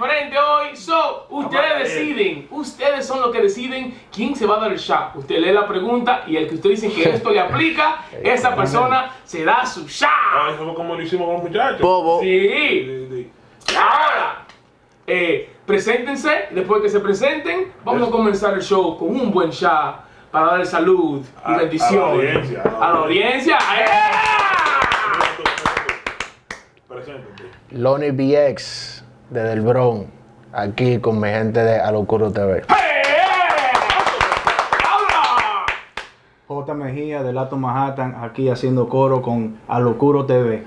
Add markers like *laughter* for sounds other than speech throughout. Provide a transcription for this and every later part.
diferente hoy. So, ustedes deciden, ustedes son los que deciden quién se va a dar el shot. Usted lee la pregunta y el que usted dice que esto le aplica, *laughs* esa persona se da su Ah, shot. eso fue como lo hicimos con los muchachos. Bobo. Sí. Sí, sí. Ahora, eh, preséntense. Después que se presenten, vamos a comenzar el show con un buen shot para darle salud y bendición a la audiencia, A la audiencia. ¡Eh! Preséntate. Lonnie BX desde el Bronx, aquí con mi gente de Alocuro TV. ¡Eh! J. Mejía de Lato Manhattan, aquí haciendo coro con Alocuro TV. ¡Eh!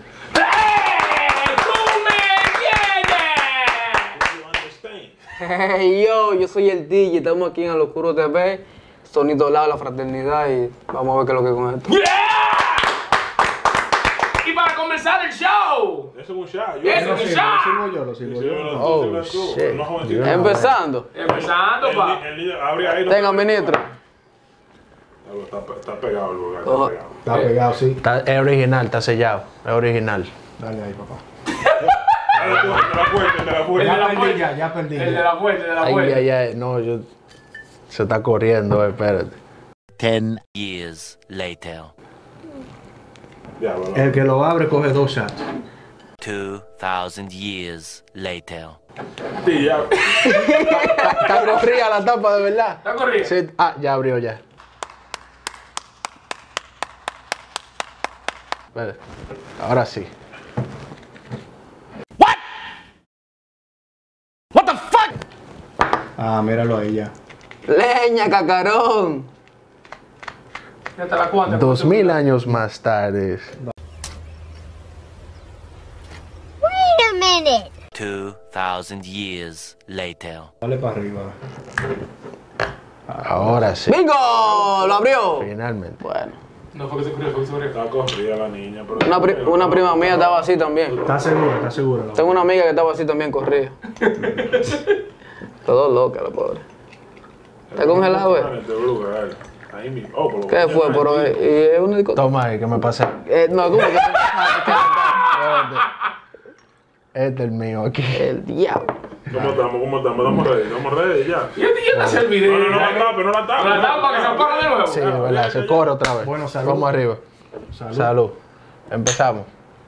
Hey, *laughs* yo, yo soy el DJ, estamos aquí en Al Oscuro TV, sonido lado la fraternidad y vamos a ver qué es lo que con esto. ¡Yeah! Y para comenzar el show, Eso es un shot. Yo es sé. un shot. Lo sigo yo, lo sigo yo. Oh. Empezando, empezando, El, pa. el abre ahí. tenga te- ministro. Está, pe- está pegado el lugar, Ojo. está pegado. Está pegado, sí. Es original, está sellado, es original. Dale ahí, papá. Tú, de la la El de la Ya perdí, ya, ya perdí. El de la fuerte, el de la Ay, fuerte. ay, ay, no, yo... Se está corriendo, eh, espérate. Ten years later. El que lo abre coge dos shots. Two thousand years later. Sí, ya. Está corrida la tapa, de verdad. Está corriendo. Sí, ah, ya abrió ya. Espérate. Ahora sí. Ah, míralo ahí ya. Leña, cacarón. Dos mil años más tarde. 2000 years later. Dale para arriba. Ahora sí. ¡Bingo! ¡Lo abrió! Finalmente. Bueno. No fue que se corrió, fue que se corrió. Estaba corrida la niña. Pero una, una prima mía estaba así también. ¿Estás segura? ¿Estás segura? Tengo una amiga que estaba así también corrida. Todo loca la pobre. ¿Está congelado, eh? ¿Qué fue? Pero, ¿y es una discoteca? Toma ahí, que me pasé. Eh, no, ¿cómo que *laughs* Este es el mío aquí. El diablo. ¿Cómo estamos? ¿Cómo estamos? Estamos ready, estamos ready ya. Y este ya hace el No, video. no, no la tape, no la tape. La tapa para que se corra de nuevo. Sí, verdad, se corre otra vez. Bueno, salud. Vamos arriba. Salud. Salud. Empezamos.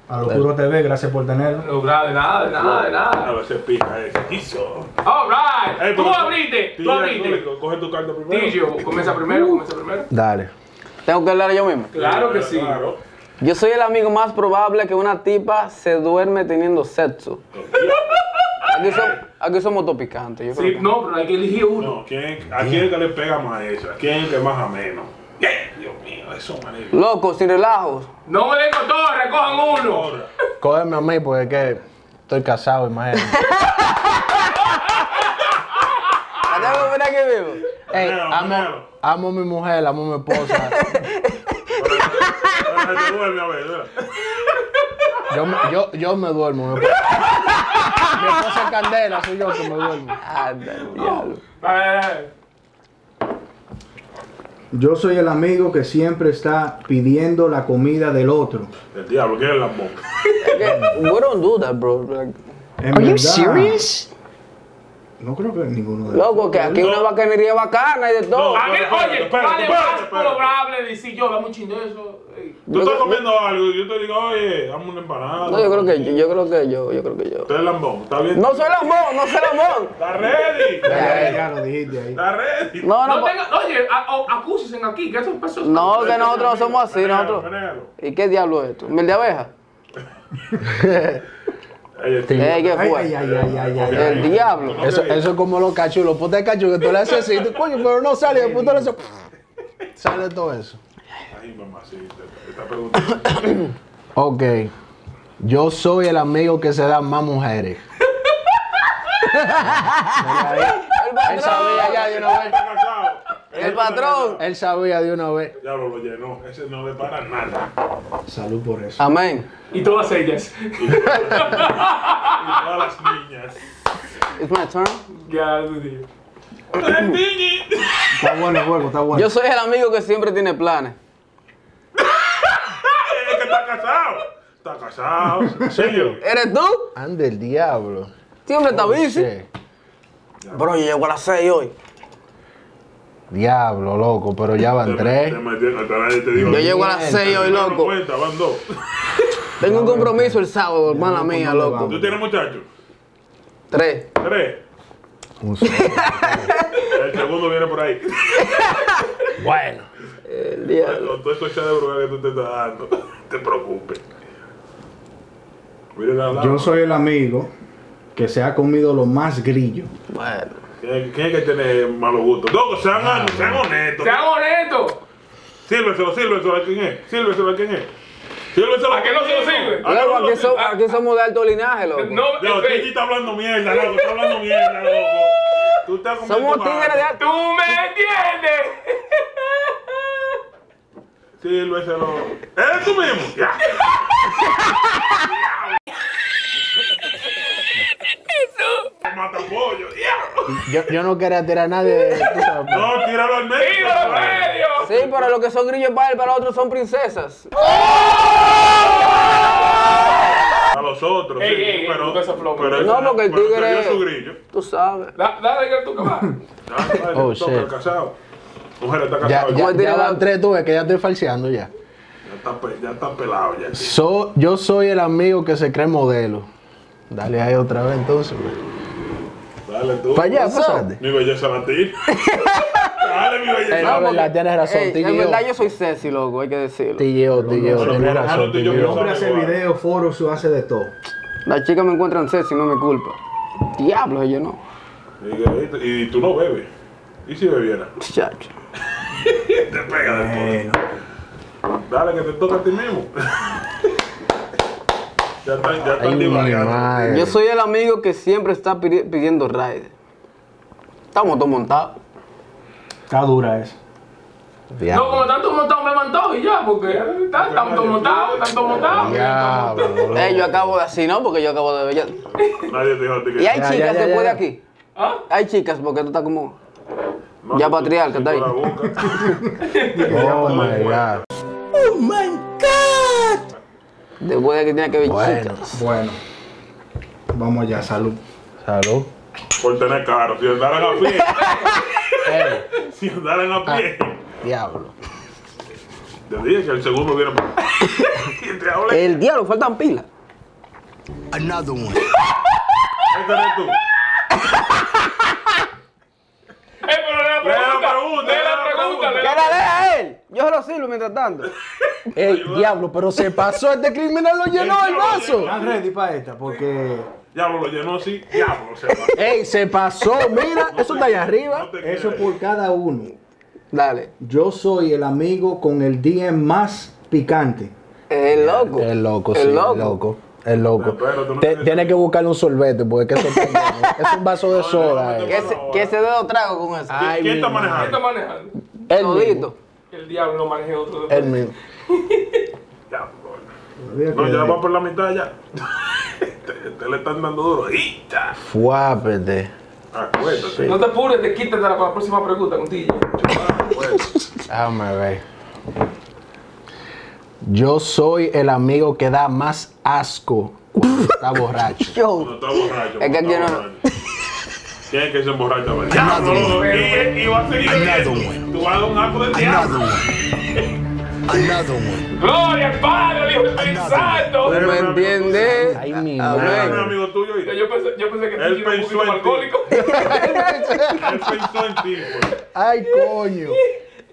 Alocuro TV, gracias por tenerlo. No, de nada, de nada, de nada. A ver, se pica ese. Quiso. All right. Tú abriste, tú abriste. Coge tu carta primero. Tillo, comienza primero, comienza primero. Dale. ¿Tengo que hablar yo mismo? Claro que sí. Claro. Yo soy el amigo más probable que una tipa se duerme teniendo sexo. Aquí, som- aquí somos todos picantes. Yo creo Sí, que- no, pero hay que elegir uno. No, ¿quién, ¿a quién es que le pega más eso? ¿A quién es que más a menos? ¿Qué? Dios mío, eso, manito. Loco, sin relajos. No me den con todo, recojan uno. Cógeme a mí porque es que estoy casado, imagínate. ¿Hasta que ven aquí vivo? Ey, amo, amo a mi mujer, amo a mi esposa. Ahora se duerme a ver, ¿verdad? Yo me, yo, yo me duermo. Mi esposa, es candela, soy yo que me duermo. Anda, diablo. Eh, Yo soy el amigo que siempre está pidiendo la comida del otro. El diablo, ¿qué es la boca? Es que, we don't do that, bro. Like, En verdad, No creo que ninguno de loco, que aquí No. una bacanería bacana y de todo. No. A mí, Espérate, oye, espérate, ¿cuál es espérate, más espérate. probable decir yo, dame un chin de eso? Ey. Tú estás comiendo algo y yo te digo, oye, dame una empanada. No, yo creo que yo, yo creo que yo, yo creo que yo. Usted es lambón, ¿está bien? No soy lambón, no soy lambón. *laughs* ¿Está ready? *laughs* Ya, ya lo dijiste ahí. ¿Está ready? No, No no, tenga, oye, acúsense aquí, que esos pesos. no, que nosotros no somos así, nosotros. ¿Y qué diablo es esto? ¿Miel de abeja? *laughs* Sí. Eh, ¿Qué fue? ay, ay, ay, ay, ay. El diablo. Eso, eso es como los cachulos. Ponte cachulo que tú le haces así, tú, coño, pero no sale. Después tú le haces. *laughs* Sale todo eso. Ay, mamacita, esta pregunta. *coughs* Ok. Yo soy el amigo que se da más mujeres. *laughs* Él sabía ya de una vez. El patrón. Él sabía de una vez. Ya lo llenó, ese no le para nada. Salud por eso. Amén. Y todas ellas. *laughs* Y todas las niñas. It's my turn. Ya. Está bueno el juego, está bueno. Yo soy el amigo que siempre tiene planes. Es que está casado. Está casado. ¿En serio? ¿Eres tú? Ande el diablo. Siempre está bici. Bro, yo llego a las 6 hoy. Diablo, loco, pero ya van Te tres. te Yo llego a las 6 hoy, loco. cuenta, van dos. *laughs* Tengo un compromiso el sábado, hermana no, mía, ¿por dónde loco. ¿Tú tienes muchachos? Tres. Tres. Un solo. *laughs* El segundo viene por ahí. *laughs* bueno. El diablo. Con todo eso de bruja que tú te estás dando. Te preocupes. Yo soy el amigo que se ha comido lo más grillo. Bueno. ¿Quién, quién es que tiene malos gustos? Loco, sean, sean honestos. Sean honestos. Sírveselo, sírveselo a quién es. Sírveselo a quién es. Sírveselo ¿A que no se lo sirve? ¿A que Luego, no se lo aquí, so- sirve? aquí somos de alto linaje, loco. No, Yo, espera. Titi está hablando mierda, loco. Está hablando mierda, loco. Tú estás comiendo Somos mal. tigres de alto. Tú me entiendes. Sírveselo. ¿Eres tú mismo? Ya. *laughs* Mata pollo. Ya. Yo, yo no quería tirar a nadie. tú sabes, *laughs* No, tíralo al medio. Tíralo al medio. Sí, pero los que son grillos para él, para otros son princesas. A los otros, Ey, sí, ey, ey, pero, No, porque el tigre- su grillo. Tú sabes. Da- Dale que tú que vas. Ya, dale, Oh, toca, shit. casado. Mujer está Ya, casado. ya, Ya, ¿Cómo tiene ya van tres, tú ves que ya estoy falseando ya. está, pe- ya está pelado ya. So- yo soy el amigo que se cree modelo. Dale ahí otra vez entonces. pues. Dale tú. Para allá, pásate. Mi belleza latina. *laughs* Dale, mi belleza. la verdad, tienes razón, Ey, tío. en verdad yo soy Ceci, loco, hay que decirlo. Tío, tío, Pero, tienes razón, El hombre hace videos, foros, hace de todo. Las chicas me encuentran Ceci, no me culpa. Diablo, yo no. Y, y tú no bebes. ¿Y si bebiera? Chacho. *laughs* Te pega después. Bueno, Dale, que te toca a ti mismo. *laughs* ya están, ya Ay, están mi divagando. madre. Yo soy el amigo que siempre está pidi- pidiendo ride. Estamos todos montados. está dura esa. No, como tanto montado me levantó y ya, porque están tanto montado, tanto montado. Diablo, loco. Eh, yo acabo de así, ¿no? Porque yo acabo de ver. Nadie te dijo que. Y hay Ya, chicas ya, ya, después de aquí. ¿Ah? Hay chicas, porque tú estás como. No, ya patriarca, está ahí. la buscas. *laughs* *laughs* Oh my god. Después de que tiene que ver Bueno, chicas. Bueno, vamos allá, salud. salud. Por tener caro. Si andaran a pie. *laughs* Ey, si andaran a pie. diablo. Te dije que el segundo hablé. *laughs* El diablo, faltan pilas. Another one. Este eres tú. Eh, pero le la Lee la pregunta. pregunta, la la pregunta. Él. Yo se lo sirvo mientras tanto. *laughs* Ey, diablo, pero se pasó. Este criminal lo llenó el vaso. ¿Están ready para esta? Porque Diablo lo llenó así. Diablo se va. Ey, se pasó. Mira, eso está allá arriba. No eso por cada uno. Dale. Yo soy el amigo con el DM más picante. El loco. El loco, sí, El el loco. loco. El loco. No Te- tienes- que buscarle un sorbete porque es que eso. Es un vaso de soda. Que ese, que ese dedo trago con eso. Ay, ¿Quién está madre. ¿Quién está manejando? manejando? Él El diablo lo maneje otro. Él mismo. *laughs* Diablo. Todavía No, ya va por la mitad ya. *laughs* te, te le están dando duro. ¡Y ya! Fuápete. Acuérdate. No te apures, te quítatela para la próxima pregunta contigo. Déjame ver. Yo soy el amigo que da más asco cuando está borracho. *laughs* Cuando Yo. está borracho. Es que cuando aquí está no- borracho. ¿Quién es que se emborracha? ¡Diablo! Y, y va a seguir one. Tú vas a dar un acto de one. Another one. Gloria al Padre, al Hijo al Espíritu Santo. ¿Tú me entiendes? Ay, mi Él es madre. amigo tuyo. y Yo pensé, yo pensé que Él pensó en alcohólico. *laughs* Él pensó en ti. pues. Ay, coño.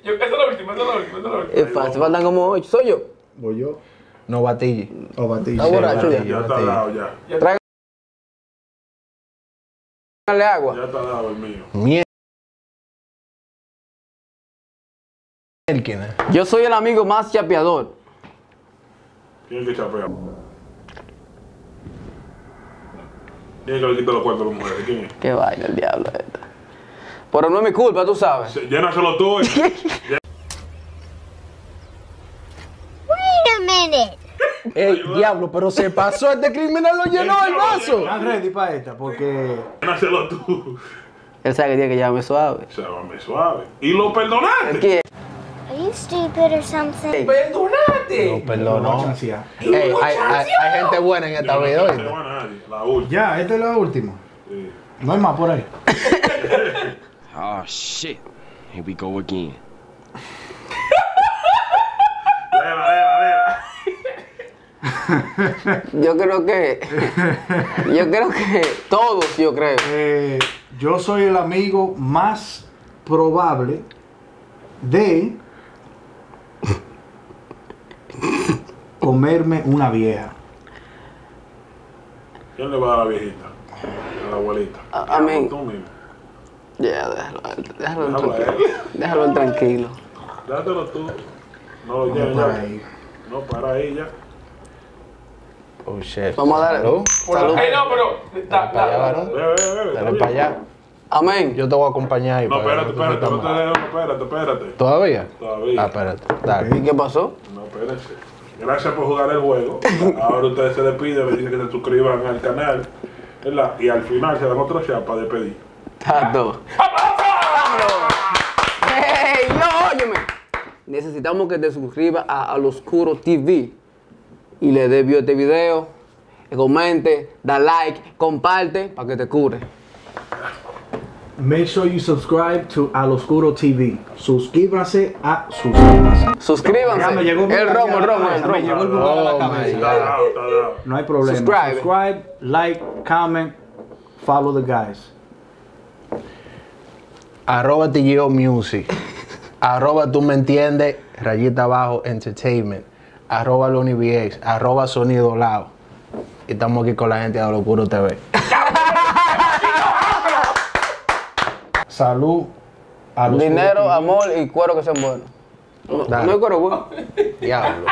Yo, esa es la última, esa es la última, esa es la última. Es fácil, faltan como ocho. Soy yo. Voy yo. No batille. O batí. Está borracho ya. Ya está dado ya. Dale agua. Ya está dado el mío. Mierda. Yo soy el amigo más chapeador. ¿Quién es que chapea? ¿Quién es que le quita los cuartos a las mujeres? ¿Quién es? Qué vaina el diablo esta. Pero no es mi culpa, tú sabes. Se- Llénaselo tú. *laughs* Wait a minute. Ey, diablo, pero se pasó. Este criminal lo llenó el vaso. ¿Están ready para esta? Porque Llénaselo tú. Él sabe que tiene que llamarme suave. Llámame suave. Y lo perdonaste. ¿Quién? Are you stupid or something? ¡Perdonate! Perdón, no. chancea. Ey, hay, hay, hay gente buena en esta no vida. La última. Ya, esta es la última. Sí. No hay más por ahí. Oh *laughs* shit. Here we go again. Yo creo que. Yo creo que todos, yo creo. Eh, yo soy el amigo más probable de comerme una vieja. ¿Quién le va a la viejita? A la abuelita. A- a mí. Tú mismo. Ya, déjalo, déjalo, Déjalo tranquilo. Déjalo tranquilo. Dátelo tú. No lo lleves Por ya. ahí. No, para ya. Oh, shit. Vamos a darle. Salud. Salud. No, pero. da- Para allá, da- varón. Dale para allá. Amén. Yo te voy a acompañar ahí. No, espérate, no espérate. No te espérate, espérate. ¿Todavía? Todavía. Ah, espérate. Dale. ¿Y qué pasó? No, espérense. Gracias por jugar el juego. Ahora ustedes se despiden, le dicen que se suscriban al canal. ¿verdad? Y al final se dan otro chat para despedir. Tato. ¡Ey, yo, óyeme! Necesitamos que te suscribas a Al Oscuro TV y le des view a este video, comente, da like, comparte para que te cure. Make sure you subscribe to Al Oscuro TV. Suscríbanse a suscríbanse. Suscríbanse. Ya me llegó el romo, el romo, el Me romo. llegó el la Oh, cabeza. No hay problema. Subscribe. Subscribe, like, comment, follow the guys. Arroba TGO Music. Arroba tú me entiendes, rayita abajo, entertainment. Arroba Loni VX. Arroba Sonido Lao. Y estamos aquí con la gente de Locuro TV. *laughs* Salud. Al Oscuro Dinero, amor y cuero que sean buenos. No, no hay cuero bueno. Diablo.